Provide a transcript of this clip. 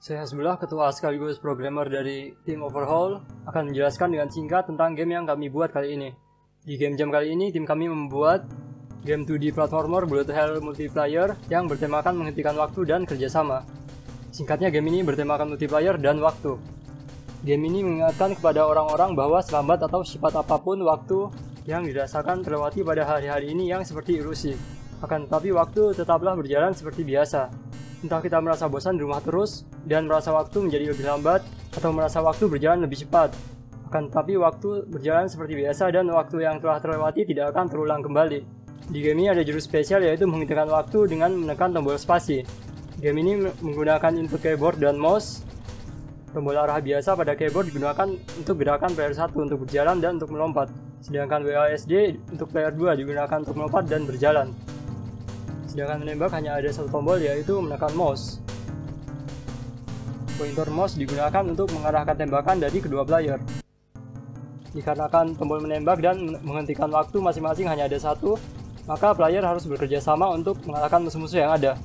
Saya Hasbullah, ketua sekaligus programmer dari tim Overhaul, akan menjelaskan dengan singkat tentang game yang kami buat kali ini. Di game jam kali ini, tim kami membuat game 2D platformer Bullet Hell multiplayer yang bertemakan menghentikan waktu dan kerjasama. Singkatnya, game ini bertemakan multiplayer dan waktu. Game ini mengingatkan kepada orang-orang bahwa selambat atau sifat apa pun waktu yang dirasakan terlewati pada hari-hari ini yang seperti ilusi. Akan tetapi waktu tetaplah berjalan seperti biasa. Entah kita merasa bosan di rumah terus dan merasa waktu menjadi lebih lambat atau merasa waktu berjalan lebih cepat. Akan tetapi waktu berjalan seperti biasa dan waktu yang telah terlewati tidak akan terulang kembali. Di game ini ada jurus spesial yaitu menghentikan waktu dengan menekan tombol spasi. Game ini menggunakan input keyboard dan mouse. Tombol arah biasa pada keyboard digunakan untuk gerakan player 1 untuk berjalan dan untuk melompat. Sedangkan WASD untuk player 2 digunakan untuk melompat dan berjalan. Sedangkan menembak hanya ada satu tombol yaitu menekan mouse. Pointer mouse digunakan untuk mengarahkan tembakan dari kedua player. Dikarenakan tombol menembak dan menghentikan waktu masing-masing hanya ada satu, maka player harus bekerja sama untuk mengalahkan musuh-musuh yang ada.